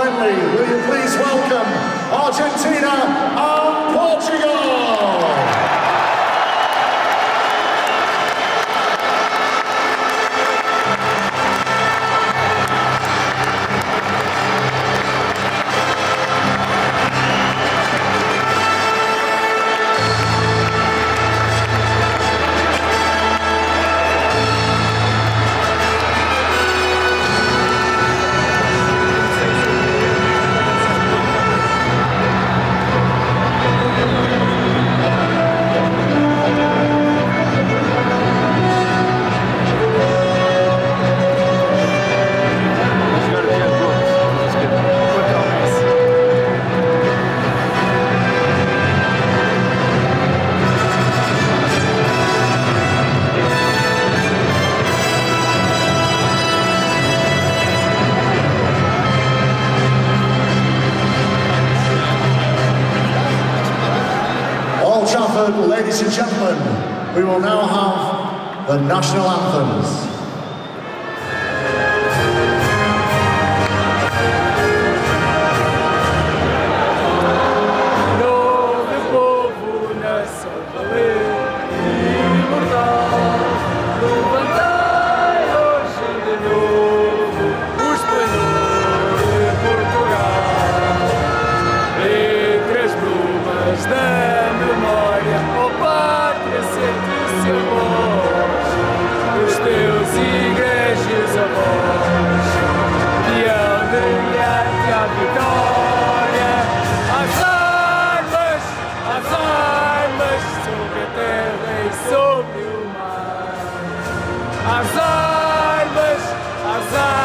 Will you please welcome Argentina Ladies and gentlemen, we will now have the national anthems. azay bes azay